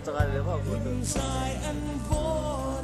tsaka alam mo,